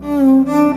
Mm-hmm.